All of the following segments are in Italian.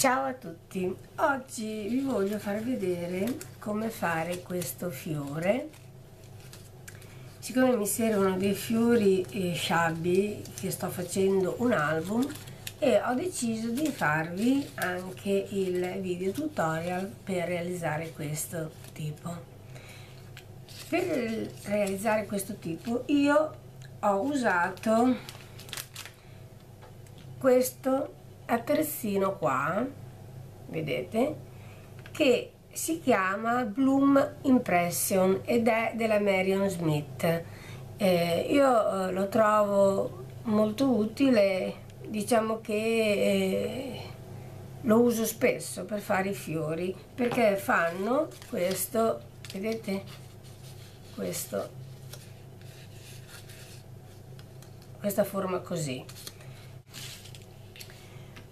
Ciao a tutti, oggi vi voglio far vedere come fare questo fiore. Siccome mi servono dei fiori e sciabbi che sto facendo un album e ho deciso di farvi anche il video tutorial per realizzare questo tipo. Per realizzare questo tipo io ho usato questo attrezzino qua vedete che si chiama Bloom Impression ed è della Marion Smith. Eh, io eh, lo trovo molto utile diciamo che eh, lo uso spesso per fare i fiori perché fanno questo vedete questo questa forma così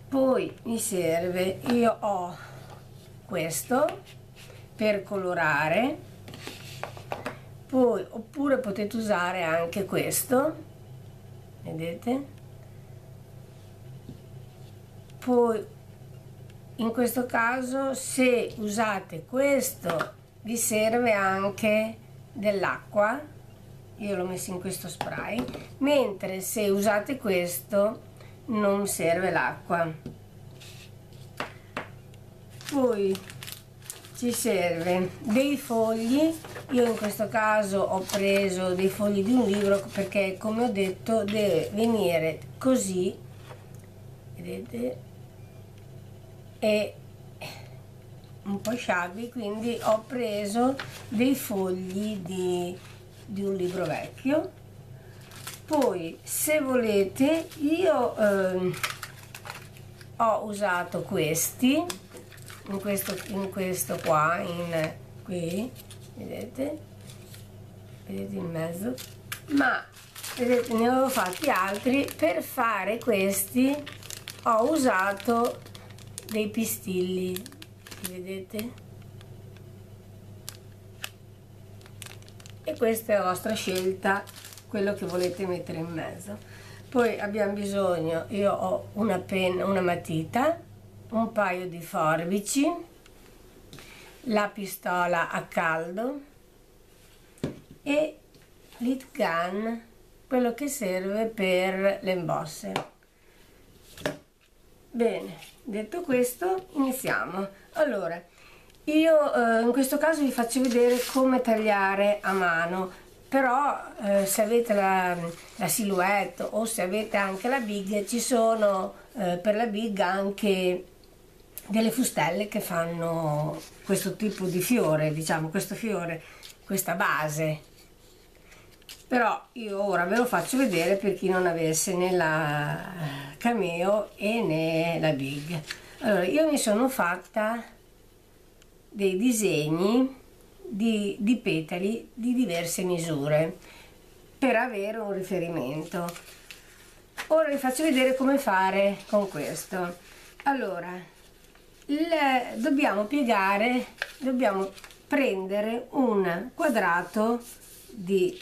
poi mi serve io ho questo per colorare poi oppure potete usare anche questo vedete? Poi in questo caso se usate questo vi serve anche dell'acqua io l'ho messo in questo spray mentre se usate questo non serve l'acqua. Poi ci serve dei fogli. Io in questo caso ho preso dei fogli di un libro perché come ho detto deve venire così vedete e un po' sciabbi quindi ho preso dei fogli di, di un libro vecchio poi se volete io eh, ho usato questi in questo, in questo qua in qui vedete? Vedete in mezzo? Ma vedete ne avevo fatti altri. Per fare questi ho usato dei pistilli vedete? E questa è la vostra scelta quello che volete mettere in mezzo. Poi abbiamo bisogno io ho una penna una matita un paio di forbici la pistola a caldo e l'it gun quello che serve per le imbosse. Bene detto questo iniziamo. Allora io eh, in questo caso vi faccio vedere come tagliare a mano però eh, se avete la, la, silhouette o se avete anche la big ci sono eh, per la big anche delle fustelle che fanno questo tipo di fiore diciamo questo fiore questa base. Però io ora ve lo faccio vedere per chi non avesse né la cameo e né la big. Allora io mi sono fatta dei disegni di, di petali di diverse misure per avere un riferimento. Ora vi faccio vedere come fare con questo. Allora il, dobbiamo piegare dobbiamo prendere un quadrato di,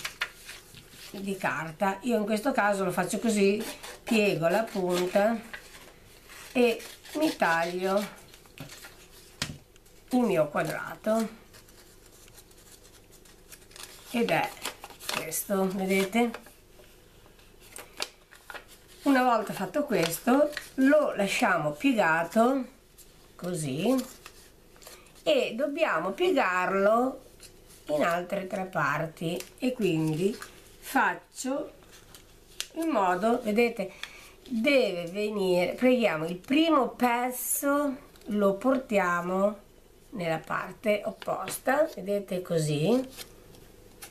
di carta. Io in questo caso lo faccio così piego la punta e mi taglio il mio quadrato ed è questo vedete? Una volta fatto questo lo lasciamo piegato così e dobbiamo piegarlo in altre tre parti. E quindi faccio in modo vedete deve venire preghiamo il primo pezzo lo portiamo nella parte opposta vedete così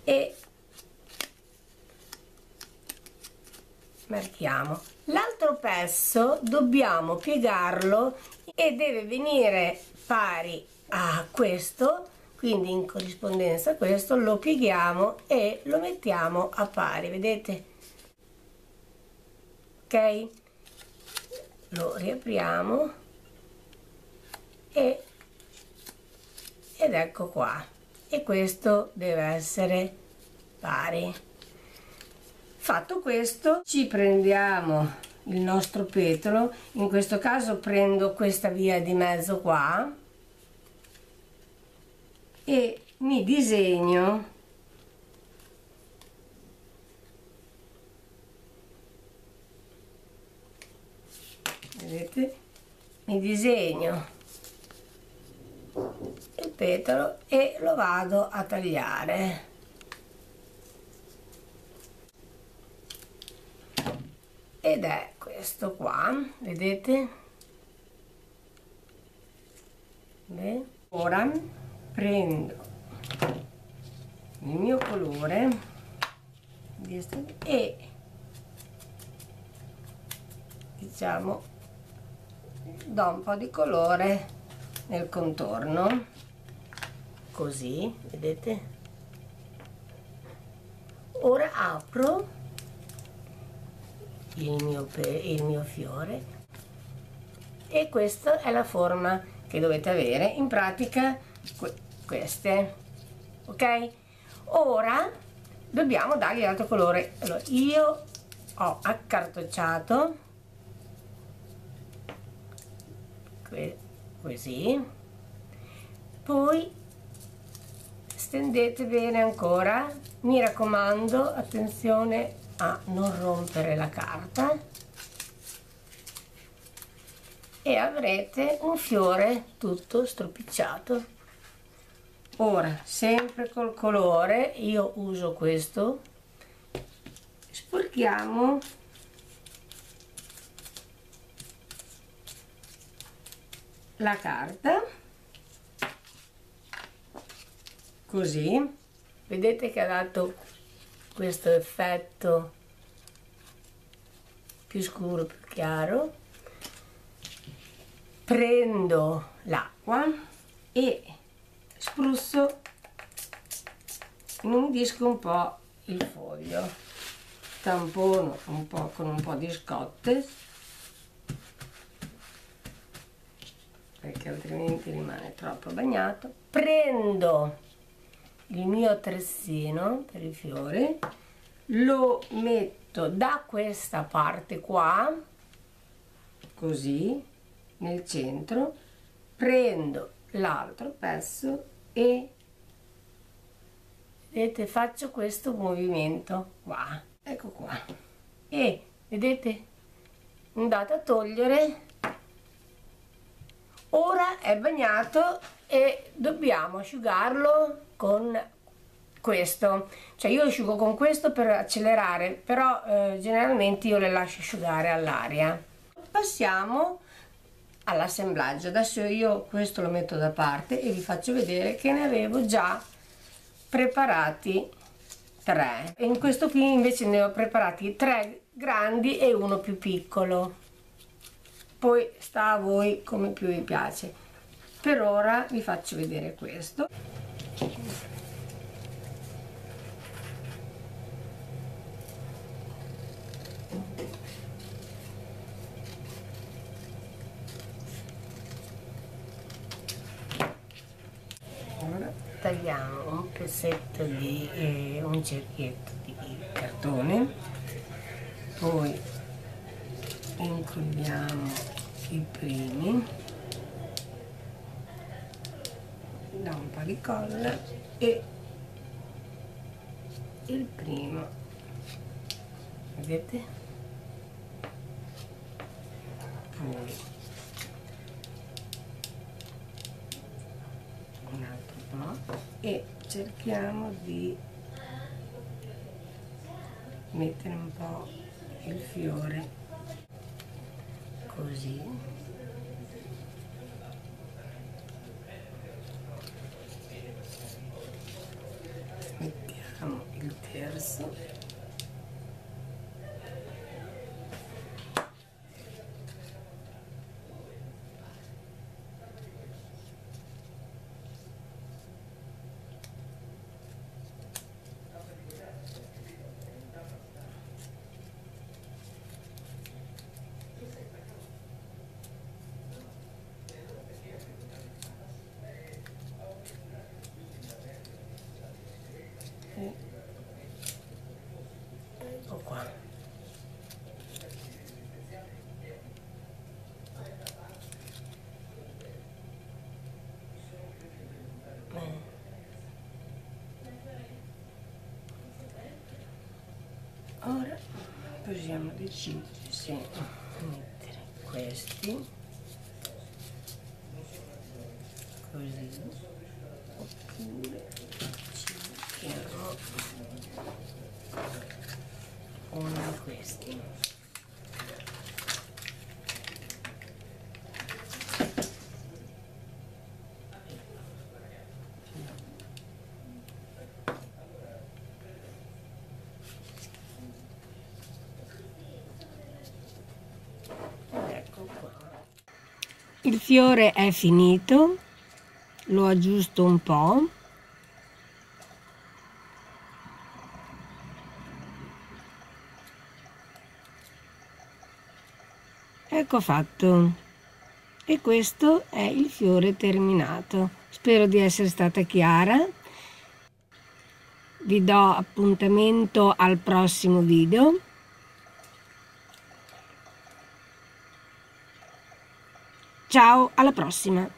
e marchiamo l'altro pezzo dobbiamo piegarlo e deve venire pari a questo quindi in corrispondenza a questo lo pieghiamo e lo mettiamo a pari vedete? Ok? Lo riapriamo e ed ecco qua e questo deve essere pari. Fatto questo ci prendiamo il nostro petalo in questo caso prendo questa via di mezzo qua. E mi disegno vedete? Mi disegno petalo e lo vado a tagliare ed è questo qua vedete Beh. ora prendo il mio colore e diciamo do un po' di colore nel contorno così vedete? Ora apro il mio, il mio fiore. E questa è la forma che dovete avere in pratica queste ok? Ora dobbiamo dargli l'altro colore. Allora io ho accartocciato così. Poi stendete bene ancora. Mi raccomando attenzione a non rompere la carta. E avrete un fiore tutto stropicciato. Ora sempre col colore io uso questo. Sporchiamo. La carta così. Vedete che ha dato questo effetto più scuro più chiaro. Prendo l'acqua e sprusso inumidisco un po' il foglio. Tampono un po' con un po' di scotte perché altrimenti rimane troppo bagnato. Prendo il mio attrezzino per i fiori lo metto da questa parte qua così nel centro prendo l'altro pezzo e vedete faccio questo movimento qua. Ecco qua. E vedete andate a togliere è bagnato e dobbiamo asciugarlo con questo. Cioè io asciugo con questo per accelerare però eh, generalmente io le lascio asciugare all'aria. Passiamo all'assemblaggio. Adesso io questo lo metto da parte e vi faccio vedere che ne avevo già preparati tre. E in questo qui invece ne ho preparati tre grandi e uno più piccolo. Poi sta a voi come più vi piace per ora vi faccio vedere questo. Tagliamo un pezzetto di eh, un cerchietto di cartone. Poi incolliamo i primi colla e il primo. Vedete? Poi un altro po' e cerchiamo di mettere un po' il fiore così possiamo decidere se mettere questi così oppure ci mettiamo uno di questi ecco qua il fiore è finito lo aggiusto un po' ecco fatto. E questo è il fiore terminato. Spero di essere stata chiara. Vi do appuntamento al prossimo video ciao alla prossima